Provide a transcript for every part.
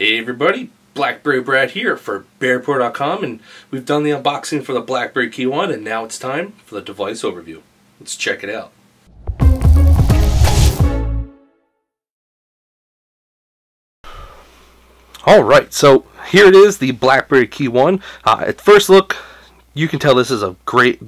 Hey everybody, Blackberry Brad here for BerryReporter.com and we've done the unboxing for the BlackBerry KEYone and now it's time for the device overview. Let's check it out. Alright, so here it is, the BlackBerry KEYone. Uh, at first look, you can tell this is a great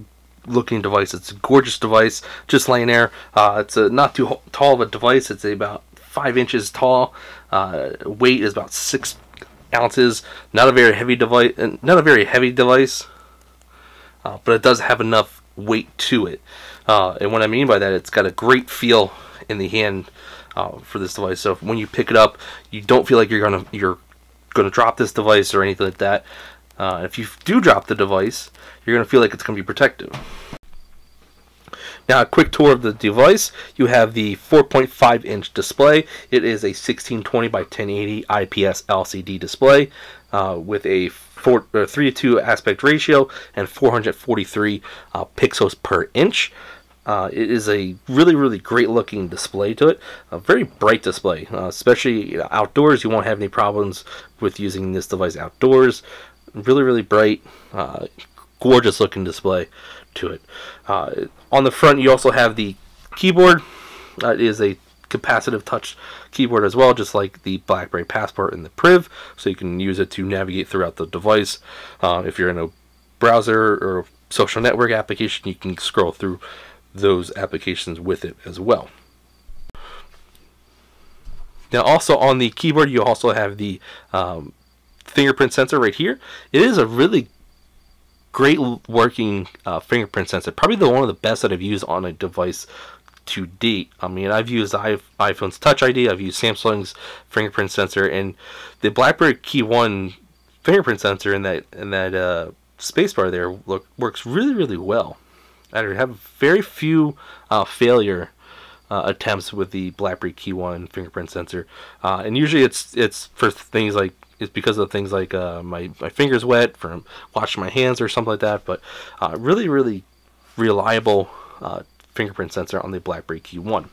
looking device. It's a gorgeous device, just laying there. Uh, it's a not too tall of a device. It's about five inches tall. Uh, weight is about six ounces. Not a very heavy device. Not a very heavy device, uh, but it does have enough weight to it. Uh, and what I mean by that, it's got a great feel in the hand uh, for this device. So when you pick it up, you don't feel like you're gonna you're gonna drop this device or anything like that. Uh, if you do drop the device, you're gonna feel like it's gonna be protective. Now, a quick tour of the device. You have the 4.5 inch display. It is a 1620 by 1080 IPS LCD display uh, with a 4, uh, 3 to 2 aspect ratio and 443 uh, pixels per inch. Uh, it is a really, really great looking display to it. A very bright display, uh, especially outdoors. You won't have any problems with using this device outdoors. Really, really bright, uh, gorgeous looking display to it. Uh, on the front, you also have the keyboard. Uh, it is a capacitive touch keyboard as well, just like the BlackBerry Passport and the Priv, so you can use it to navigate throughout the device. Uh, if you're in a browser or social network application, you can scroll through those applications with it as well. Now, also on the keyboard, you also have the um, fingerprint sensor right here. It is a really great working uh, fingerprint sensor. Probably the one of the best that I've used on a device to date. I mean, I've used iPhone's Touch ID, I've used Samsung's fingerprint sensor, and the BlackBerry KEYone fingerprint sensor in that in that uh, spacebar there look works really really well. I have very few uh, failure uh, attempts with the BlackBerry KEYone fingerprint sensor, uh, and usually it's it's for things like is because of things like uh, my, my fingers wet from washing my hands or something like that. But uh, really, really reliable uh, fingerprint sensor on the BlackBerry KEYone.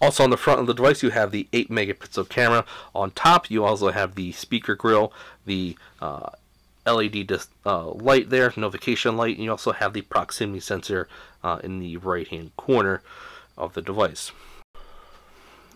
Also on the front of the device you have the 8 megapixel camera. On top you also have the speaker grill, the uh, LED uh, light there, notification light, and you also have the proximity sensor uh, in the right hand corner of the device.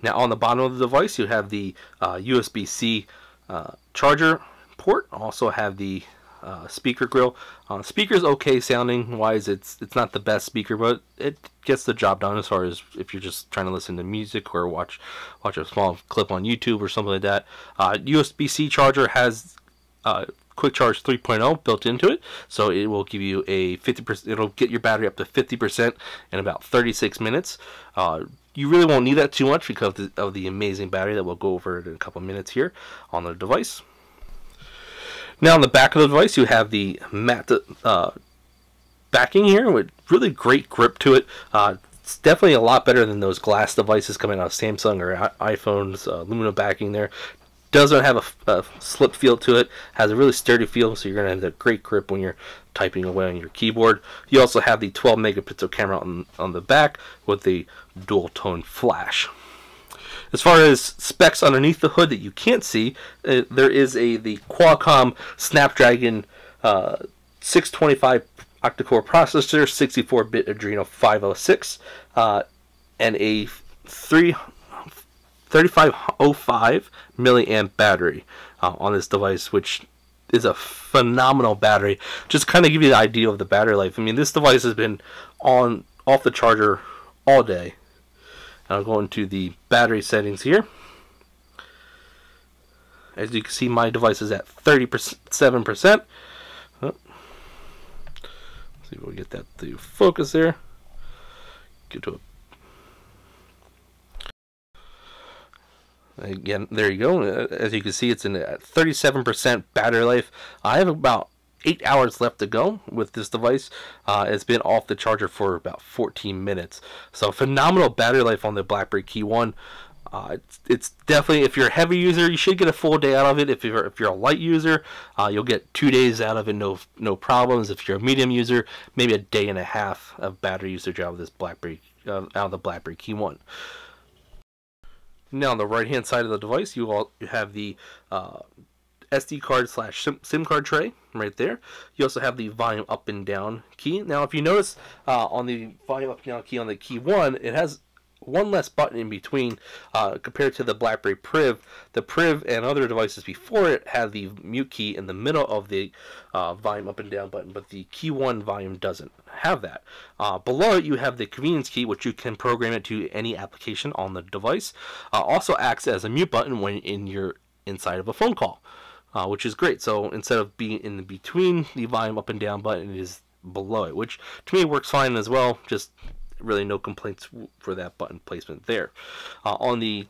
Now on the bottom of the device you have the uh, USB-C uh, charger port. Also have the uh, speaker grill. Uh, speaker's okay sounding wise. It's it's not the best speaker, but it gets the job done as far as if you're just trying to listen to music or watch watch a small clip on YouTube or something like that. Uh, USB-C charger has uh, quick charge 3.0 built into it so it will give you a 50% it'll get your battery up to 50% in about 36 minutes uh, you really won't need that too much because of the, amazing battery that we'll go over in a couple minutes here on the device. Now on the back of the device you have the matte uh, backing here with really great grip to it. Uh, it's definitely a lot better than those glass devices coming out of Samsung or iPhone's uh, Lumina backing there. Doesn't have a, a, slip feel to it. Has a really sturdy feel, so you're going to have a great grip when you're typing away on your keyboard. You also have the 12 megapixel camera on, on the back with the dual tone flash. As far as specs underneath the hood that you can't see, uh, there is a the Qualcomm Snapdragon uh, 625 octa-core processor, 64-bit Adreno 506, uh, and a 3 3505 milliamp battery uh, on this device, which is a phenomenal battery. Just kind of give you the idea of the battery life. I mean, this device has been on off the charger all day. I'll go into the battery settings here. As you can see, my device is at 37%. Oh. See if we get that to focus there. Get to a Again, there you go. As you can see, it's in at 37% battery life. I have about 8 hours left to go with this device. Uh, it's been off the charger for about 14 minutes. So phenomenal battery life on the BlackBerry KEYone. Uh, it's, it's, definitely if you're a heavy user, you should get a full day out of it. If you're if you're a light user, uh, you'll get two days out of it, no no problems. If you're a medium user, maybe a day and a half of battery usage out of this BlackBerry uh, out of the BlackBerry KEYone. Now on the right hand side of the device, you all you have the uh, SD card slash SIM, card tray right there. You also have the volume up and down key. Now, if you notice uh, on the volume up and down key on the KEYone, it has one less button in between uh, compared to the BlackBerry Priv. The Priv and other devices before it had the mute key in the middle of the uh, volume up and down button, but the KEYone volume doesn't have that. Uh, below it, you have the convenience key, which you can program it to any application on the device. Uh, also acts as a mute button when in your inside of a phone call uh, which is great. So instead of being in between the volume up and down button, it is below it, which to me works fine as well. Just really no complaints for that button placement there. Uh, on the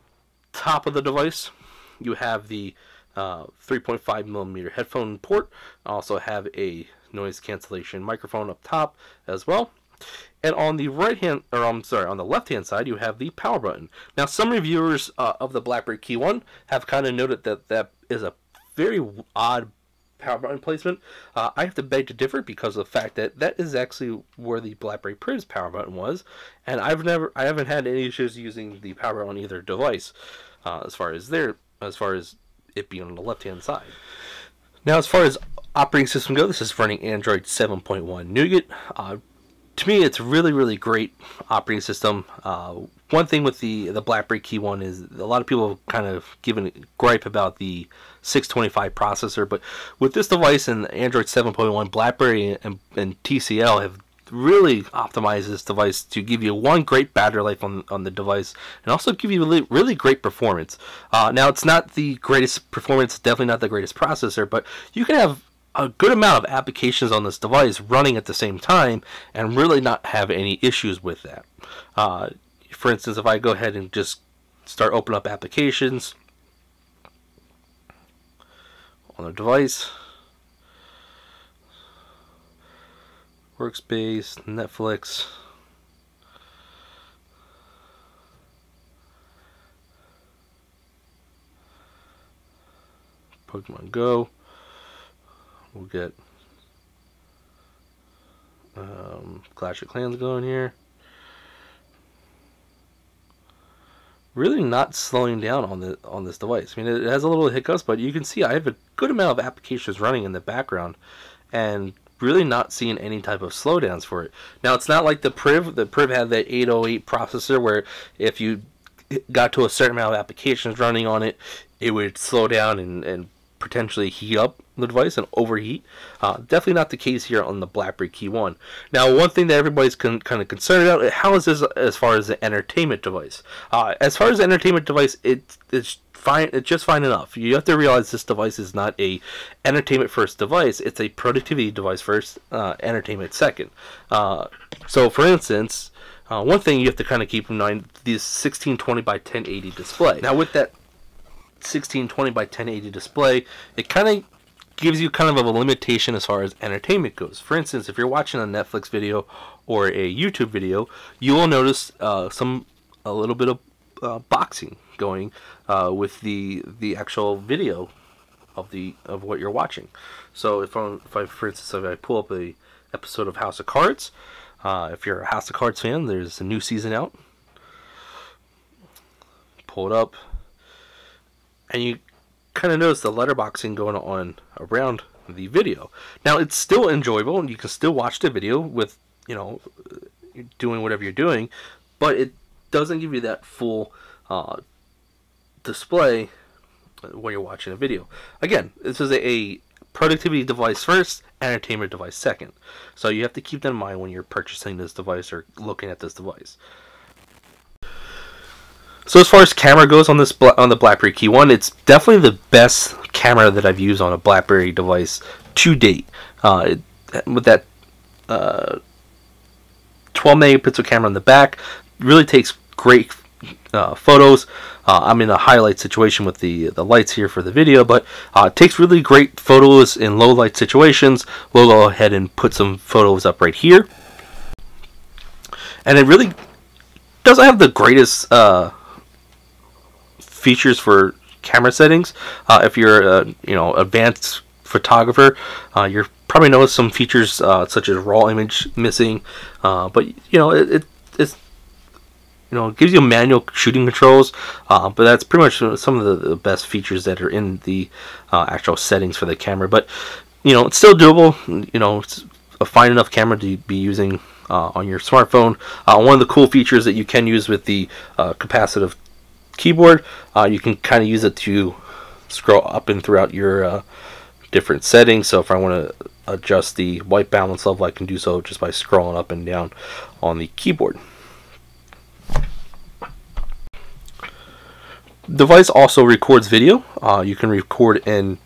top of the device, you have the uh, 3.5 millimeter headphone port. Also have a noise cancellation microphone up top as well. And on the right hand, or I'm sorry, on the left hand side, you have the power button. Now, some reviewers uh, of the BlackBerry KEYone have kind of noted that that is a very odd power button placement. Uh, I have to beg to differ because of the fact that that is actually where the BlackBerry Priv's power button was, and I've never, I haven't had any issues using the power button on either device, uh, as far as there, as far as it being on the left hand side. Now, as far as operating system go, this is running Android 7.1 Nougat. Uh, to me, it's really, really great operating system. Uh, one thing with the the BlackBerry KEYone is a lot of people have kind of given gripe about the 625 processor, but with this device and Android 7.1, BlackBerry and, and TCL have really optimized this device to give you one great battery life on, on the device and also give you really, really great performance. Uh, now, it's not the greatest performance, definitely not the greatest processor, but you can have a good amount of applications on this device running at the same time and really not have any issues with that. Uh, for instance, if I go ahead and just start open up applications on the device, workspace, Netflix, Pokemon Go. We'll get um, Clash of Clans going here. Really not slowing down on the on this device. I mean, it has a little hiccups, but you can see I have a good amount of applications running in the background, and really not seeing any type of slowdowns for it. Now, it's not like the Priv. The Priv had that 808 processor where if you got to a certain amount of applications running on it, it would slow down and, and potentially heat up the device and overheat. Uh, definitely not the case here on the BlackBerry KEYone. Now, one thing that everybody's con- kind of concerned about, how is this as far as the entertainment device? Uh, as far as the entertainment device, it, it's fine. It's just fine enough. You have to realize this device is not a entertainment first device. It's a productivity device first, uh, entertainment second. Uh, so, for instance, uh, one thing you have to kind of keep in mind: this 1620 by 1080 display. Now, with that 1620 by 1080 display, it kind of gives you kind of a limitation as far as entertainment goes. For instance, if you're watching a Netflix video or a YouTube video, you will notice uh, some a little bit of uh, boxing going uh, with the the actual video of the of what you're watching. So if I, if I for instance, if I pull up a episode of House of Cards, uh, if you're a House of Cards fan, there's a new season out. Pull it up, and you kind of notice the letterboxing going on around the video. Now it's still enjoyable, and you can still watch the video with you know doing whatever you're doing, but it doesn't give you that full uh, display when you're watching a video. Again, this is a, a productivity device first, entertainment device second. So you have to keep that in mind when you're purchasing this device or looking at this device. So as far as camera goes on this on the BlackBerry KEYone, it's definitely the best camera that I've used on a BlackBerry device to date. Uh, it, with that uh, 12 megapixel camera on the back, really takes great uh, photos. Uh, I'm in a highlight situation with the the lights here for the video, but uh, it takes really great photos in low light situations. We'll go ahead and put some photos up right here, and it really doesn't have the greatest uh, features for camera settings. Uh, if you're a you know advanced photographer, uh, you're probably notice some features uh, such as raw image missing, uh, but you know it, it, it's you know, it gives you manual shooting controls, uh, but that's pretty much some of the, the, best features that are in the uh, actual settings for the camera. But you know, it's still doable. You know, it's a fine enough camera to be using uh, on your smartphone. Uh, one of the cool features that you can use with the uh, capacitive keyboard, uh, you can kind of use it to scroll up and throughout your different settings. So if I want to adjust the white balance level, I can do so just by scrolling up and down on the keyboard. device also records video. Uh, you can record in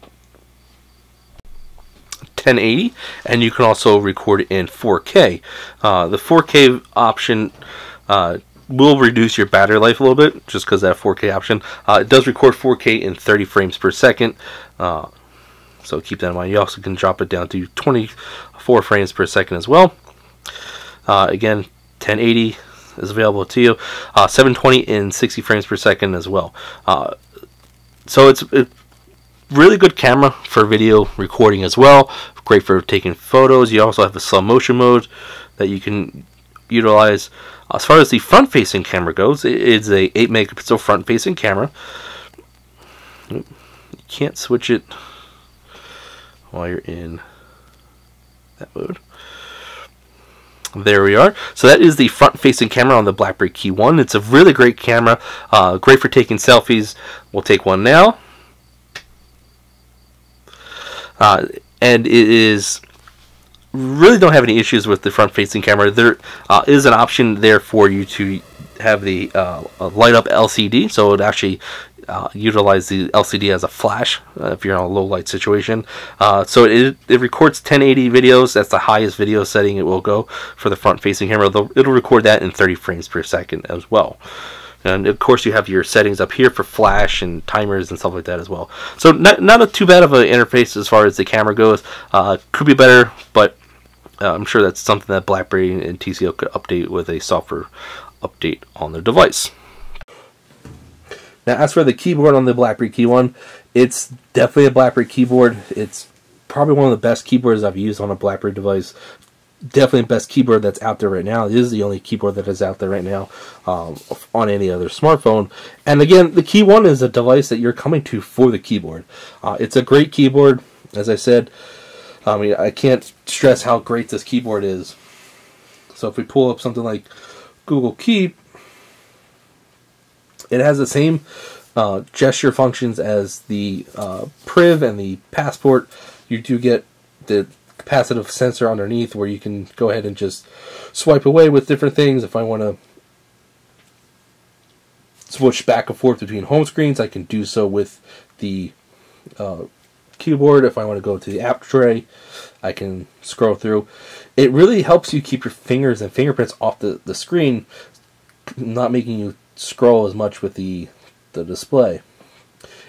1080 and you can also record in 4K. Uh, the 4K option uh, will reduce your battery life a little bit just because that 4K option. Uh, it does record 4K in 30 frames per second. Uh, so keep that in mind. You also can drop it down to 24 frames per second as well. Uh, again, 1080 is available to you. Uh, 720 in 60 frames per second as well. Uh, so it's really good camera for video recording as well. Great for taking photos. You also have a slow motion mode that you can utilize. As far as the front facing camera goes, it is a 8 megapixel front facing camera. You can't switch it while you're in that mode. There we are. So that is the front-facing camera on the BlackBerry KEYone. It's a really great camera, uh, great for taking selfies. We'll take one now. Uh, and it is really don't have any issues with the front-facing camera. There uh, is an option there for you to have the uh, light up LCD, so it actually uh, utilize the LCD as a flash uh, if you're in a low light situation. Uh, so it, it records 1080 videos. That's the highest video setting it will go for the front facing camera. It'll record that in 30 frames per second as well. And of course, you have your settings up here for flash and timers and stuff like that as well. So not not a too bad of an interface as far as the camera goes. Uh, could be better, but uh, I'm sure that's something that BlackBerry and TCL could update with a software update on their device. Now, as for the keyboard on the BlackBerry KEYone, it's definitely a BlackBerry keyboard. It's probably one of the best keyboards I've used on a BlackBerry device. Definitely the best keyboard that's out there right now. It is the only keyboard that is out there right now um, on any other smartphone. And again, the KEYone is a device that you're coming to for the keyboard. Uh, it's a great keyboard, as I said. I mean, I can't stress how great this keyboard is. So if we pull up something like Google Keep, it has the same uh, gesture functions as the uh, Priv and the Passport. You do get the capacitive sensor underneath where you can go ahead and just swipe away with different things. If I want to switch back and forth between home screens, I can do so with the uh, keyboard. If I want to go to the app tray, I can scroll through. It really helps you keep your fingers and fingerprints off the, the screen, not making you scroll as much with the the display.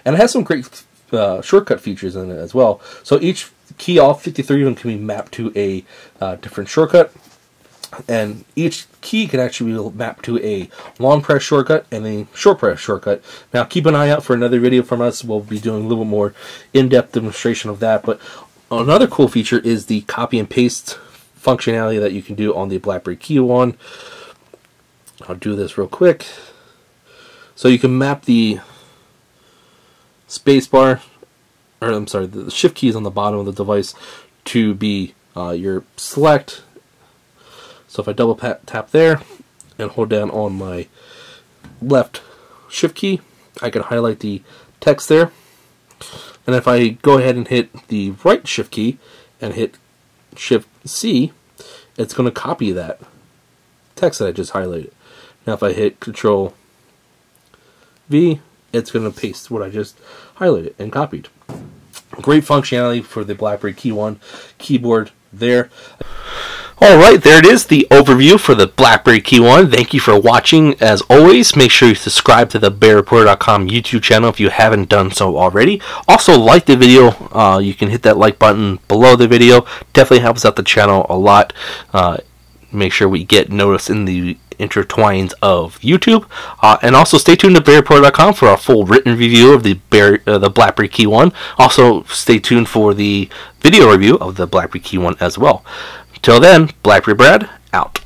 And it has some great uh, shortcut features in it as well. So each key, all 53 of them, can be mapped to a uh, different shortcut. And each key can actually be mapped to a long press shortcut and a short press shortcut. Now keep an eye out for another video from us. We'll be doing a little more in-depth demonstration of that. But another cool feature is the copy and paste functionality that you can do on the BlackBerry KEYone. I'll do this real quick. So you can map the spacebar, or I'm sorry, the shift keys on the bottom of the device to be uh, your select. So if I double tap there and hold down on my left shift key, I can highlight the text there. And if I go ahead and hit the right shift key and hit shift C, it's going to copy that text that I just highlighted. Now if I hit control V, it's going to paste what I just highlighted and copied. Great functionality for the BlackBerry KEYone keyboard there. Alright, there it is, the overview for the BlackBerry KEYone. Thank you for watching. As always, make sure you subscribe to the BerryReporter.com YouTube channel if you haven't done so already. Also, like the video. Uh, you can hit that like button below the video. Definitely helps out the channel a lot. Uh, make sure we get noticed in the intertwines of YouTube. Uh, and also stay tuned to BerryReporter.com for a full written review of the Bear, uh, the BlackBerry KEYone. Also stay tuned for the video review of the BlackBerry KEYone as well. Till then, Blackberry Brad out.